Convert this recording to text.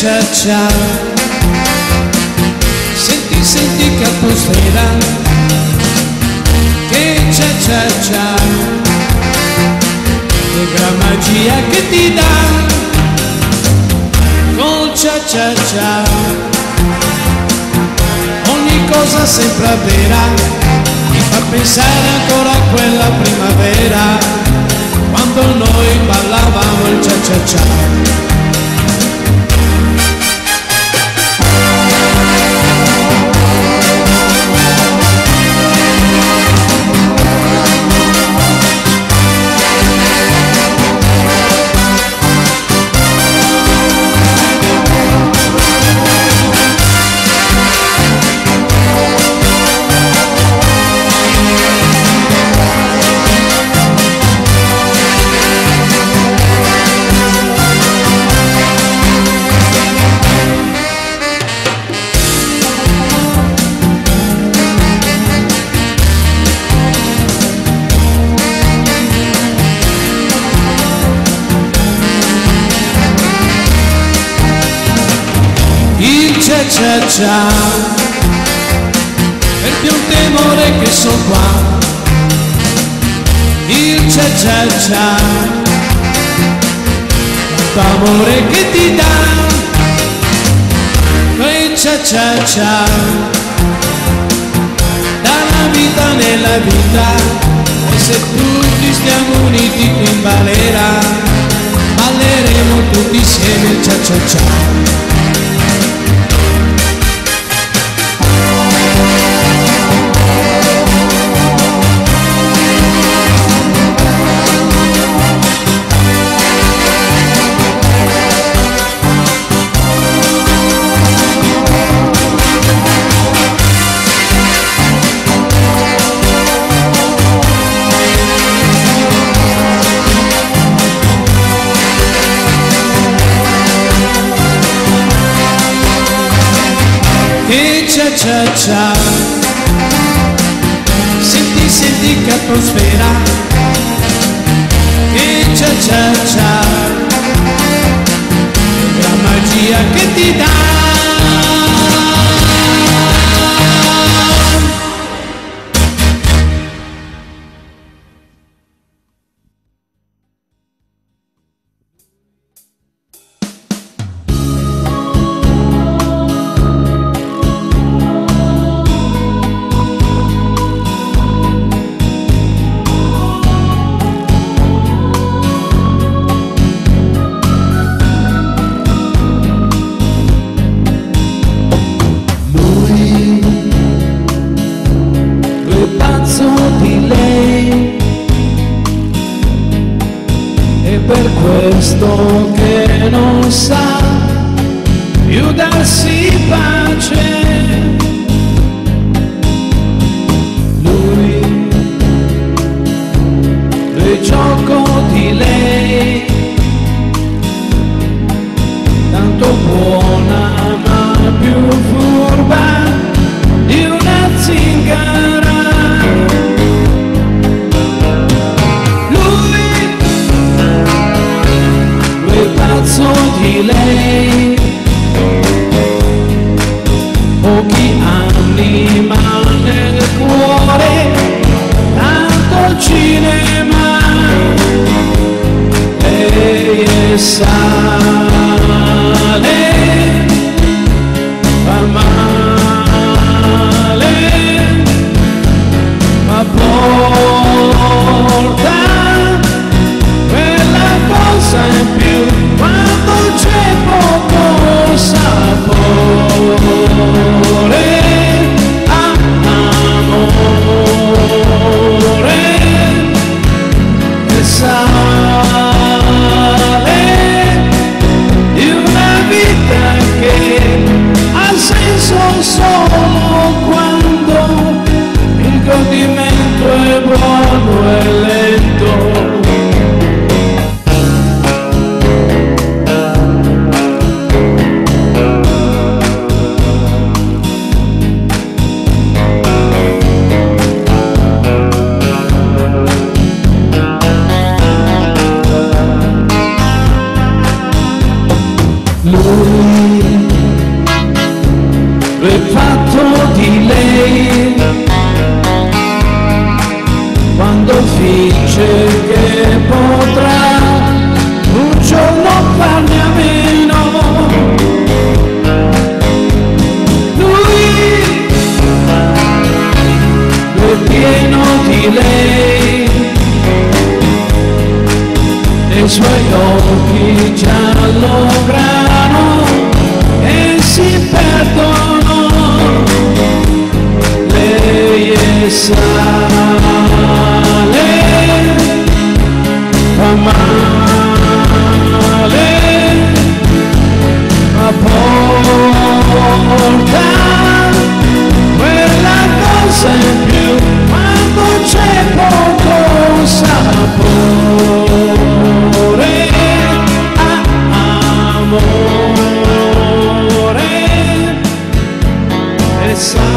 cia cia Senti, senti che atmosfera. Che cia cia cia Che gran magia che ti dà. Col cia cia cia Ogni cosa sembra vera. Mi fa pensare ancora a quella primavera Quando noi ballavamo il cia cia cia il cia cia cia perché un temore che sono qua il cia cia cia tanto amore che ti dà quel cia cia cia dalla vita nella vita e se tutti stiamo uniti qui in balera balleremo tutti insieme il cia cia cia che cia cia cia Senti, senti che atmosfera. Che cia cia cia La magia che ti dà per questo che non sa più darsi pace. dice che potrà un giorno farne a meno. Lui è pieno di lei, nei suoi occhi giallo grano e si perdono. Lei è sana. Male ma porta quella cosa in più quando c'è poco sapore ah, amore e sa